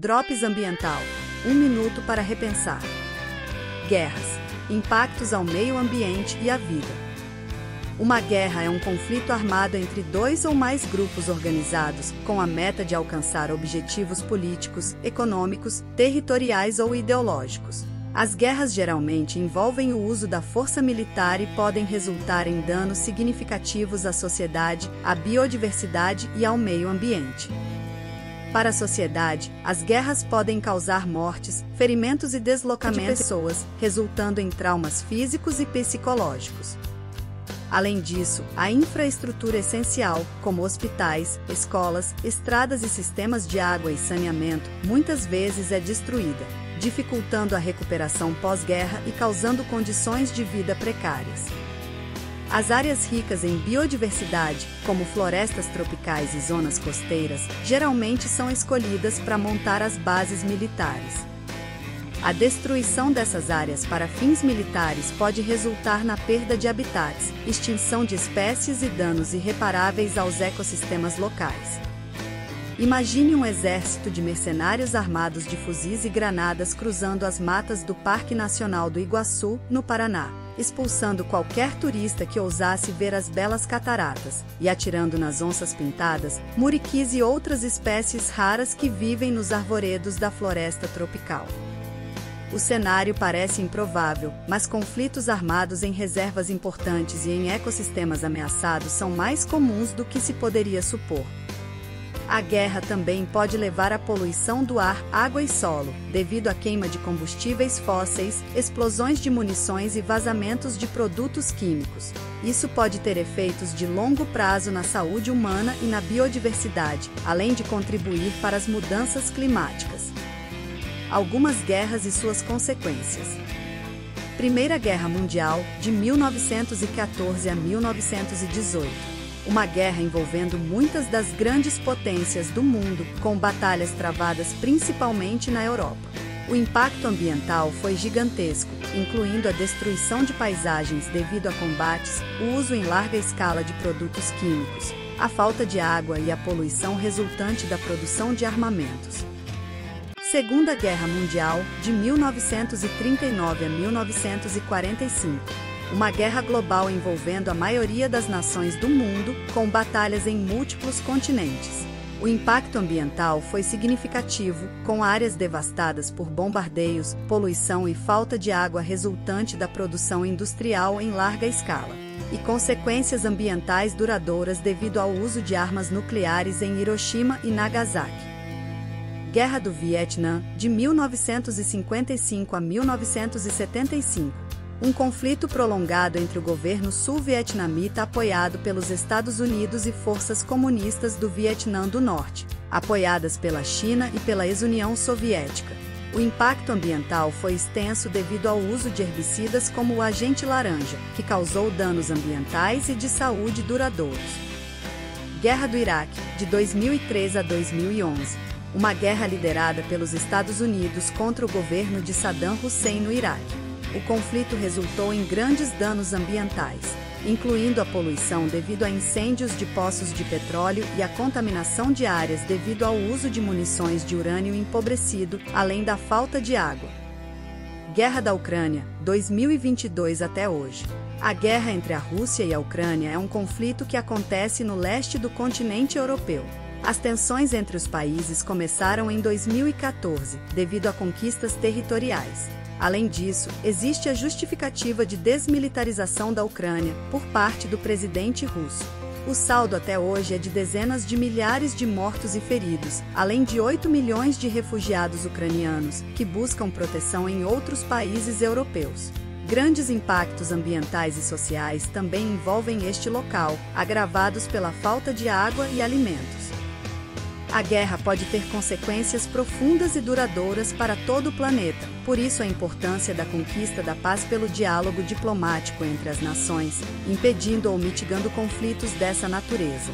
Drops Ambiental Um minuto para repensar. Guerras Impactos ao meio ambiente e à vida. Uma guerra é um conflito armado entre dois ou mais grupos organizados, com a meta de alcançar objetivos políticos, econômicos, territoriais ou ideológicos. As guerras geralmente envolvem o uso da força militar e podem resultar em danos significativos à sociedade, à biodiversidade e ao meio ambiente. Para a sociedade, as guerras podem causar mortes, ferimentos e deslocamento de pessoas, resultando em traumas físicos e psicológicos. Além disso, a infraestrutura essencial, como hospitais, escolas, estradas e sistemas de água e saneamento, muitas vezes é destruída, dificultando a recuperação pós-guerra e causando condições de vida precárias. As áreas ricas em biodiversidade, como florestas tropicais e zonas costeiras, geralmente são escolhidas para montar as bases militares. A destruição dessas áreas para fins militares pode resultar na perda de habitats, extinção de espécies e danos irreparáveis aos ecossistemas locais. Imagine um exército de mercenários armados de fuzis e granadas cruzando as matas do Parque Nacional do Iguaçu, no Paraná, expulsando qualquer turista que ousasse ver as belas cataratas, e atirando nas onças pintadas, muriquis e outras espécies raras que vivem nos arvoredos da floresta tropical. O cenário parece improvável, mas conflitos armados em reservas importantes e em ecossistemas ameaçados são mais comuns do que se poderia supor. A guerra também pode levar à poluição do ar, água e solo, devido à queima de combustíveis fósseis, explosões de munições e vazamentos de produtos químicos. Isso pode ter efeitos de longo prazo na saúde humana e na biodiversidade, além de contribuir para as mudanças climáticas. Algumas guerras e suas consequências. Primeira Guerra Mundial, de 1914 a 1918 uma guerra envolvendo muitas das grandes potências do mundo, com batalhas travadas principalmente na Europa. O impacto ambiental foi gigantesco, incluindo a destruição de paisagens devido a combates, o uso em larga escala de produtos químicos, a falta de água e a poluição resultante da produção de armamentos. Segunda Guerra Mundial, de 1939 a 1945 uma guerra global envolvendo a maioria das nações do mundo, com batalhas em múltiplos continentes. O impacto ambiental foi significativo, com áreas devastadas por bombardeios, poluição e falta de água resultante da produção industrial em larga escala, e consequências ambientais duradouras devido ao uso de armas nucleares em Hiroshima e Nagasaki. Guerra do Vietnã, de 1955 a 1975 um conflito prolongado entre o governo sul-vietnamita apoiado pelos Estados Unidos e forças comunistas do Vietnã do Norte, apoiadas pela China e pela ex-União Soviética. O impacto ambiental foi extenso devido ao uso de herbicidas como o agente laranja, que causou danos ambientais e de saúde duradouros. Guerra do Iraque, de 2003 a 2011. Uma guerra liderada pelos Estados Unidos contra o governo de Saddam Hussein no Iraque o conflito resultou em grandes danos ambientais, incluindo a poluição devido a incêndios de poços de petróleo e a contaminação de áreas devido ao uso de munições de urânio empobrecido, além da falta de água. Guerra da Ucrânia, 2022 até hoje. A guerra entre a Rússia e a Ucrânia é um conflito que acontece no leste do continente europeu. As tensões entre os países começaram em 2014, devido a conquistas territoriais. Além disso, existe a justificativa de desmilitarização da Ucrânia por parte do presidente russo. O saldo até hoje é de dezenas de milhares de mortos e feridos, além de 8 milhões de refugiados ucranianos, que buscam proteção em outros países europeus. Grandes impactos ambientais e sociais também envolvem este local, agravados pela falta de água e alimentos. A guerra pode ter consequências profundas e duradouras para todo o planeta, por isso a importância da conquista da paz pelo diálogo diplomático entre as nações, impedindo ou mitigando conflitos dessa natureza.